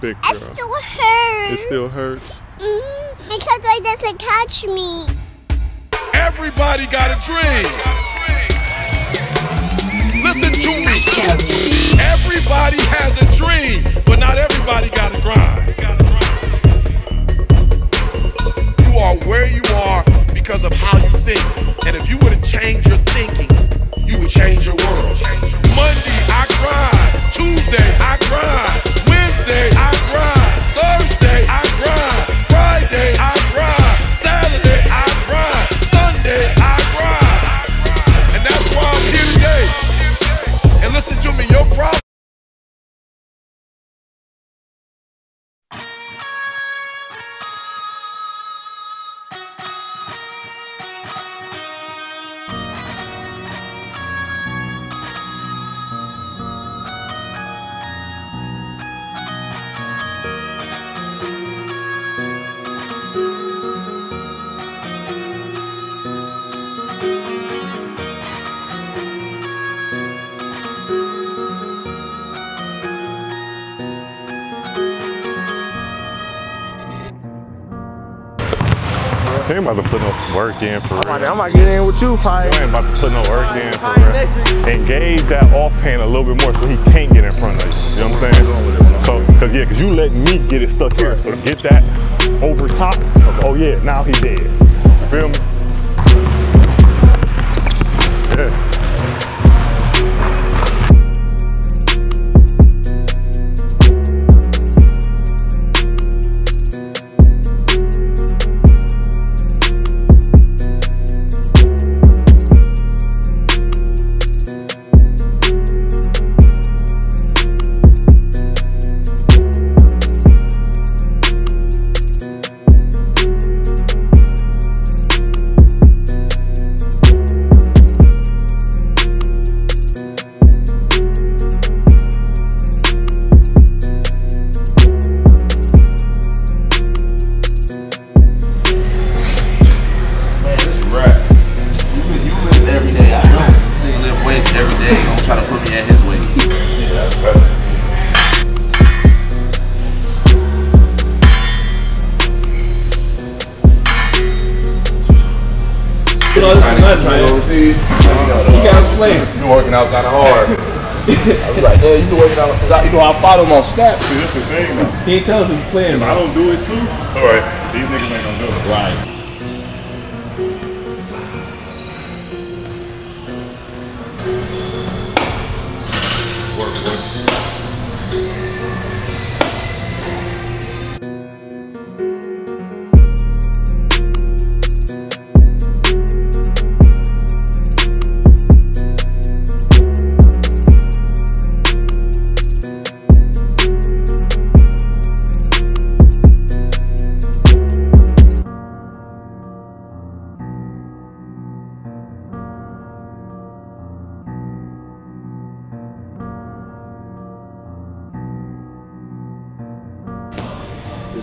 Big It still hurts. It still hurts. Mm -hmm. because it doesn't catch me. Everybody got a dream. Listen to me. Everybody has a dream, He ain't about to put no work in for real. I'm gonna get in with you, Pi. You ain't about to put no work in for real. Engage that offhand a little bit more so he can't get in front of you. You know what I'm saying? So, cause yeah, cause you let me get it stuck here. So get that over top, oh yeah, now he dead. You feel me? Waste every day. Don't try to put me at his weight. You know, this is nothing, man. overseas. He got us playing. You been working out kind of hard. I was like, yeah, you been working out. Cause I, you know, I follow him on Snap. See, this the thing though. He ain't tell us he's playing, If I don't do it too, all right, these niggas ain't gonna do it. Right.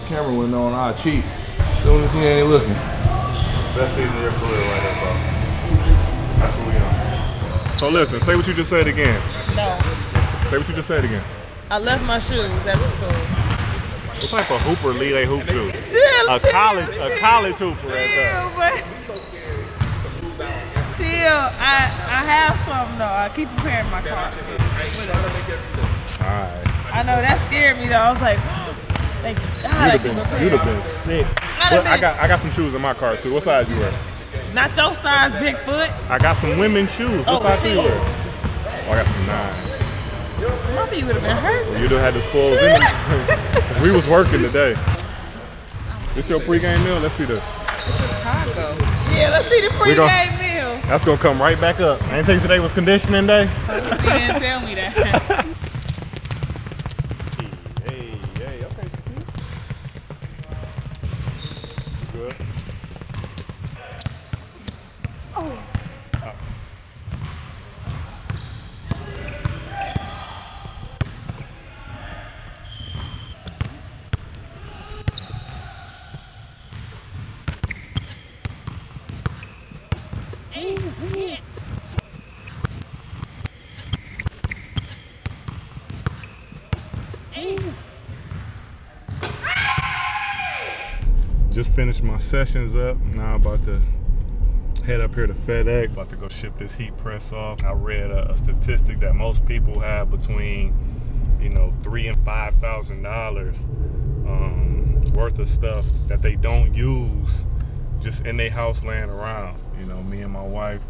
This camera went on, I cheat. As soon as he ain't looking. Best season of your career right there, bro. That's what we on. So listen, say what you just said again. No, Say what you just said again. I left my shoes at the school. What type of hooper lead a hoop shoes? Chill, A chill, college- a college hooper right Chill, but chill. I I have some though. I keep preparing my car. Alright. I know that scared me though. I was like, thank you. God, I You'd have been, you'd have been sick. I'd Well, I got I got some shoes in my car too. What size you wear? Not your size, Bigfoot. I got some women's shoes. What Oh, size you wear? Oh, I got some nines. My feet would have been hurt. You'd have had to spoil in them. we was working today. This your pregame meal? Let's see this. It's a taco. Yeah, let's see the We gon- pregame meal. That's gonna come right back up. I didn't think today was conditioning day. You didn't tell me that. finished my sessions up. Now I'm about to head up here to FedEx. About to go ship this heat press off. I read a, a statistic that most people have between, you know, three and five thousand dollars um, worth of stuff that they don't use just in their house laying around. You know, me and my wife,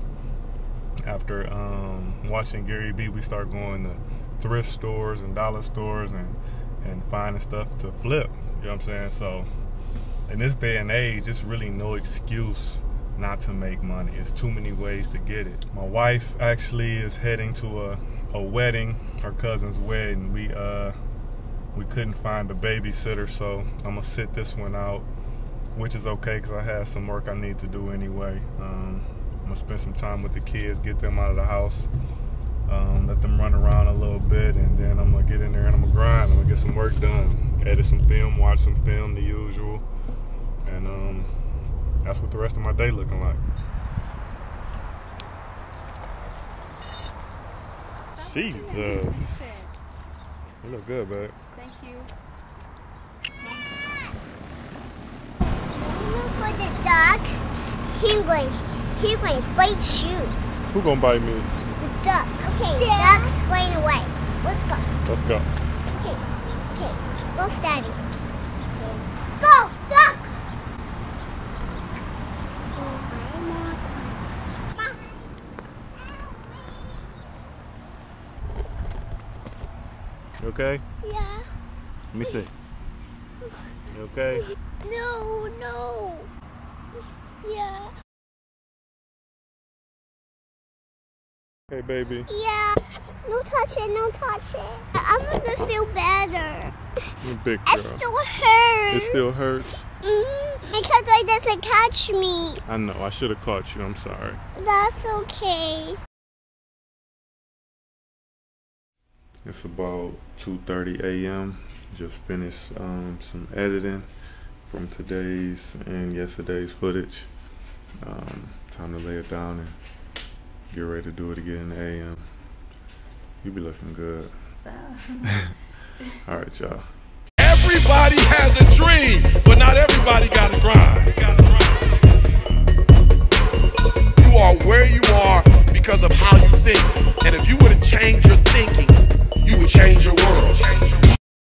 after um, watching Gary Vee, we start going to thrift stores and dollar stores and and finding stuff to flip. You know what I'm saying? So in this day and age, it's really no excuse not to make money. It's too many ways to get it. My wife actually is heading to a, a wedding, her cousin's wedding. We uh we couldn't find a babysitter, so I'm gonna sit this one out, which is okay because I have some work I need to do anyway. Um, I'm gonna spend some time with the kids, get them out of the house, um, let them run around a little bit, and then I'm gonna get in there and I'm gonna grind. I'm gonna get some work done, edit some film, watch some film, the usual, that's what the rest of my day looking like. Jesus, you look good, babe. Thank you. For the duck, he going, he going to bite you. Who gonna bite me? The duck. Okay, duck's going away. Let's go. Let's go. Okay, okay. Go, daddy. Go, duck. You okay? Yeah. Let me see. You okay? No, no. Yeah. Hey, baby. Yeah. No touch it, no touch it. I'm gonna feel better. You big It still hurts. It still hurts. Mm, because it doesn't catch me. I know. I should have caught you. I'm sorry. That's okay. It's about 2:30 a.m. Just finished um, some editing from today's and yesterday's footage. Um, time to lay it down and get ready to do it again a.m. You be looking good. All right, y'all. Everybody has a dream, but not everybody got to grind. You are where you are because of how you think. And if you were to change your thinking, you would change the world.